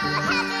Happy.